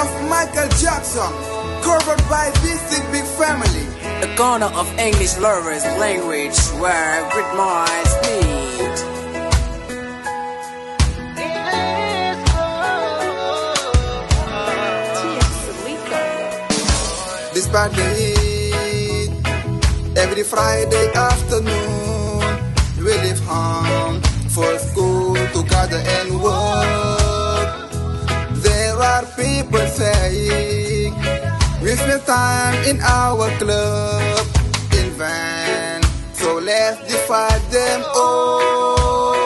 of Michael Jackson, covered by this big family. The corner of English lovers language where great minds meet. Despite the heat, every Friday afternoon, we leave home for school to gather and work. People saying we spend time in our club in vain, so let's divide them all.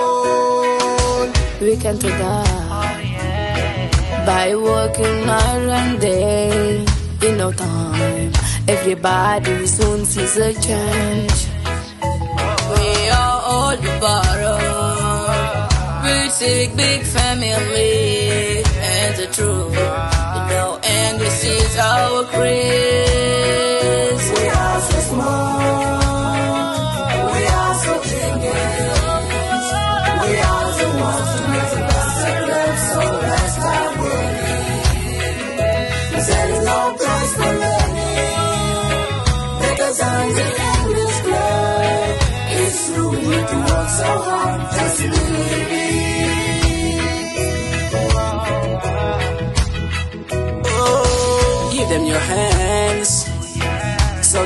We can together by working night and day in no time. Everybody soon sees a change. We are all the borrow. We take big family and the truth. You know, and this is our grace. We are so small. We are so engaged. We who make the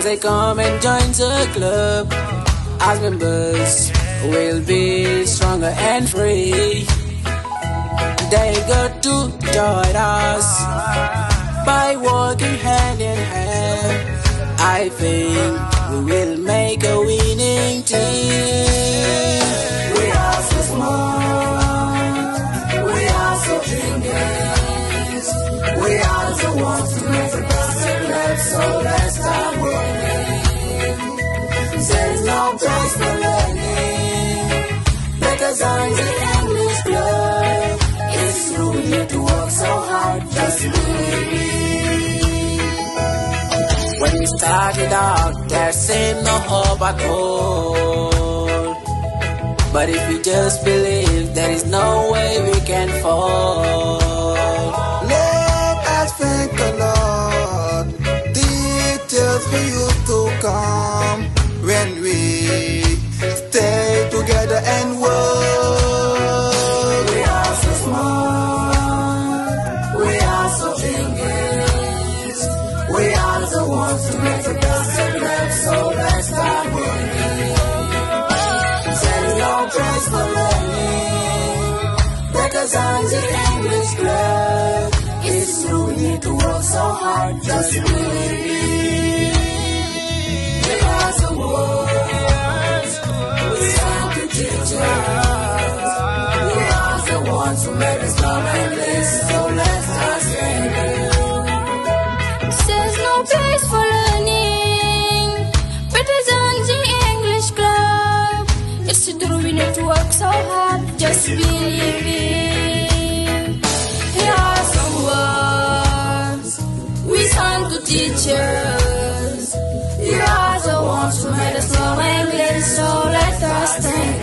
so they come and join the club. As members, we'll be stronger and free. They got to join us by working hand in hand. I think we will make a winning team. We are so small. We are so engaged. We are the ones who make the best of life, so let's start I'm the English club. It's we need to work so hard just to believe. When we started out, there seemed no hope at all. But if we just believe, there is no way we can fall. Let us thank the Lord. Teachers for you to come when we stay together and work. Ones who make the of life, so let's start working. There's no price for learning. Because I'm the English club. It's true, we need to work so hard just to believe. We are the ones. We are the teachers. We are the ones who us it. Here are some words we sang to teachers. You are the ones who made us English, so let us thank.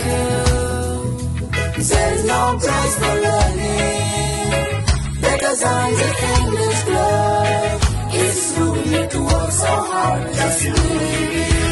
There's no price for learning because I'm the English club. It's need to work so hard just believe.